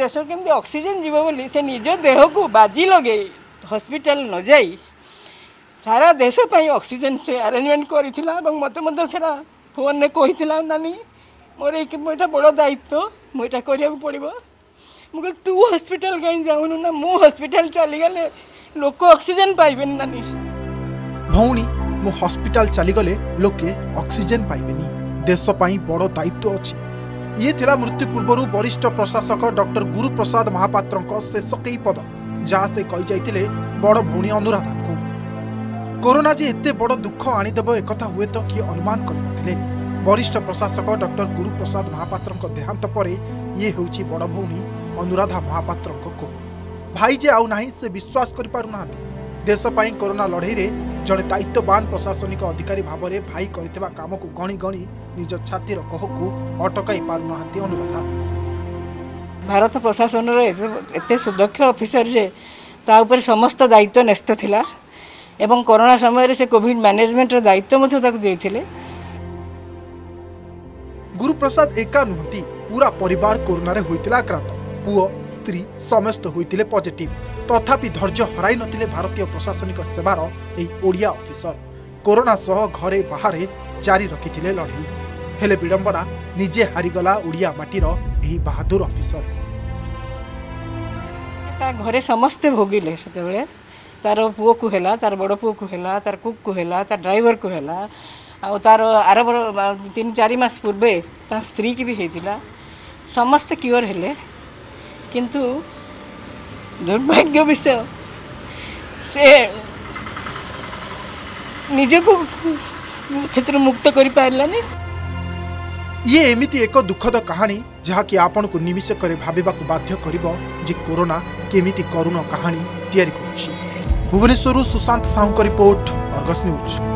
ଦେଶରୁ କେମିତି ଅକ୍ସିଜେନ୍ ଯିବ ବୋଲି ସେ ନିଜ ଦେହକୁ ବାଜି ଲଗେଇ ହସ୍ପିଟାଲ ନ ଯାଇ ସାରା ଦେଶ ପାଇଁ ଅକ୍ସିଜେନ୍ ସେ ଆରେଞ୍ଜମେଣ୍ଟ କରିଥିଲା ଏବଂ ମୋତେ ମଧ୍ୟ ସେଟା ଫୋନ୍ରେ କହିଥିଲା ନାନୀ ମୋର ଏଇ ମୋ ଏଇଟା ବଡ଼ ଦାୟିତ୍ୱ ମୁଁ ଏଇଟା କରିବାକୁ ପଡ଼ିବ ମୁଁ କହିଲି ତୁ ହସ୍ପିଟାଲ କାହିଁ ଯାଉନୁ ନା ମୁଁ ହସ୍ପିଟାଲ ଚାଲିଗଲେ ଲୋକ ଅକ୍ସିଜେନ୍ ପାଇବେନି ନାନୀ ଭଉଣୀ ମୁଁ ହସ୍ପିଟାଲ ଚାଲିଗଲେ ଲୋକେ ଅକ୍ସିଜେନ୍ ପାଇବେନି ଦେଶ ପାଇଁ ବଡ଼ ଦାୟିତ୍ୱ ଅଛି ये इला मृत्यु पूर्व वरिष्ठ प्रशासक डक्टर गुरुप्रसाद महापात्र शेष केही पद जहाँसे बड अनुराधा को कोरोना भउराधाको करनाजी बड दुख हुए तो आनिदेब अनुमान गरिन वरिष्ठ प्रशासक डक्टर गुरुप्रसाद महापात्र देहांत महापत्रको ये इच्छा बड अनुराधा महापात्र को भाई जे आउ से नै सिपै कोरोना लडैर ଜଣେ ଦାୟିତ୍ୱବାନ ପ୍ରଶାସନିକ ଅଧିକାରୀ ଭାବରେ ଭାଇ କରିଥିବା କାମକୁ ଗଣି ଗଣି ନିଜ ଛାତିର କୋହକୁ ଅଟକାଇ ପାରୁନାହାନ୍ତି ଅନୁରାଧା ଭାରତ ପ୍ରଶାସନର ଏତେ ସୁଦକ୍ଷ ଅଫିସର ଯେ ତା ଉପରେ ସମସ୍ତ ଦାୟିତ୍ୱ ନ୍ୟସ୍ତ ଥିଲା ଏବଂ କରୋନା ସମୟରେ ସେ କୋଭିଡ଼ ମ୍ୟାନେଜମେଣ୍ଟର ଦାୟିତ୍ୱ ମଧ୍ୟ ତାକୁ ଦେଇଥିଲେ ଗୁରୁପ୍ରସାଦ ଏକା ନୁହନ୍ତି ପୁରା ପରିବାର କରୋନାରେ ହୋଇଥିଲା ଆକ୍ରାନ୍ତ ପୁଅ ସ୍ତ୍ରୀ ସମସ୍ତ ହୋଇଥିଲେ ପଜିଟିଭ୍ তথাপি ধৈর্য হারাই নতিলে ভারতীয় প্রশাসনিক সেবার এই ওড়িয়া অফিসার করোনা সহ ঘরে বাহিরে জারি ৰখিथिले लढি হেলে বিড়ম্বনা নিজে হারি গলা ওড়িয়া মাটিৰ এই বাহাদুর অফিসার এটা ঘরে সমস্ত ভোগিলে সেই সময়ত তার পুৱা কোহেলা তার বড় পুৱা কোহেলা তার কুক কোহেলা তা ড্ৰাইভাৰ কোহেলা আৰু তার আৰু বৰ 3-4 মাহ পূৰ্বে তাৰstri কিহে হেইছিল সমস্ত কিহে হলে কিন্তু दुर्भाग्य विषय ସେ ନିଜକୁ ସେଥିରୁ ମୁକ୍ତ କରିପାରିଲାନି ଇଏ ଏମିତି ଏକ ଦୁଃଖଦ କାହାଣୀ ଯାହାକି ଆପଣଙ୍କୁ ନିମିଷକରେ ଭାବିବାକୁ ବାଧ୍ୟ କରିବ ଯେ କରୋନା କେମିତି କରୁଣ କାହାଣୀ ତିଆରି କରୁଛି ଭୁବନେଶ୍ୱରରୁ ସୁଶାନ୍ତ ସାହୁଙ୍କ ରିପୋର୍ଟ ଅର୍ଗସ୍ ନ୍ୟୁଜ୍